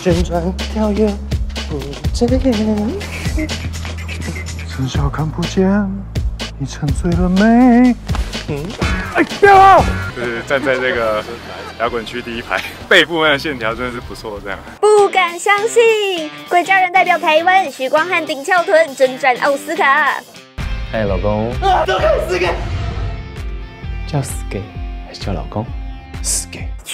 旋转跳跃不遮掩，至少看不见你沉醉了没？嗯，哎，不要！就是站在这个摇滚区第一排，背部那的线条真的是不错，这样。不敢相信，鬼家人代表台湾，许光汉顶翘臀征战奥斯卡。嗨，老公。啊，都看死给。叫死给还是叫老公？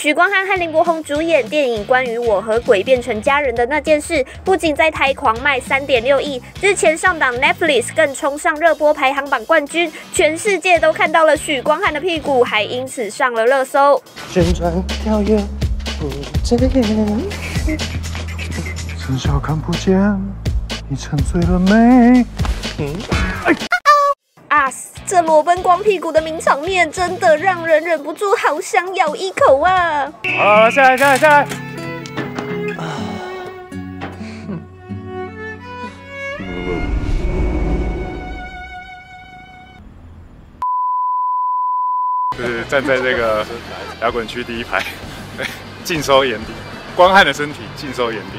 许光汉和林柏宏主演电影《关于我和鬼变成家人的那件事》，不仅在台狂卖三点六亿，日前上档 Netflix 更冲上热播排行榜冠军，全世界都看到了许光汉的屁股，还因此上了热搜。旋转跳跃不睁眼，至少看不见你沉醉了没？嗯，这裸奔光屁股的名场面，真的让人忍不住好想咬一口啊！好了，下来，下来，下来！啊！就是站在这个摇滚区第一排，尽收眼底，光汉的身体尽收眼底，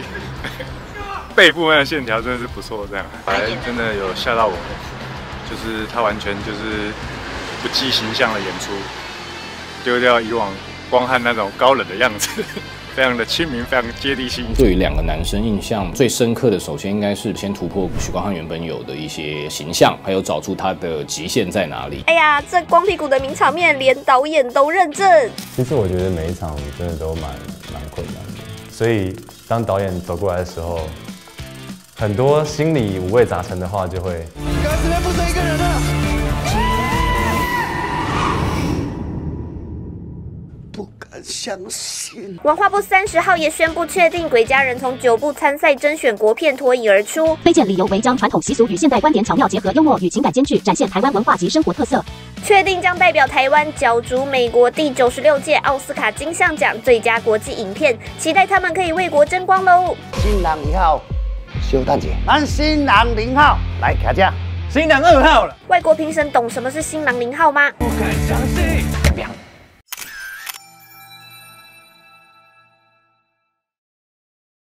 背部那线条真的是不错，这样，还真的有吓到我。就是他完全就是不计形象的演出，丢掉以往光汉那种高冷的样子，非常的亲民，非常接地气。对于两个男生印象最深刻的，首先应该是先突破许光汉原本有的一些形象，还有找出他的极限在哪里。哎呀，这光屁股的名场面，连导演都认证。其实我觉得每一场真的都蛮蛮困难的，所以当导演走过来的时候。很多心里五味杂陈的话就会。这边不剩一个人了。不敢相信。文化部三十号也宣布确定，鬼家人从九部参赛甄选国片脱颖而出，推荐理由为将传统习俗与现代观点巧妙结合，幽默与情感兼具，展现台湾文化及生活特色。确定将代表台湾角逐美国第九十六届奥斯卡金像奖最佳国际影片，期待他们可以为国争光喽。新郎一号。修蛋姐，男新郎零号来卡价，新郎二号了。外国评审懂什么是新郎零号吗？不敢相信。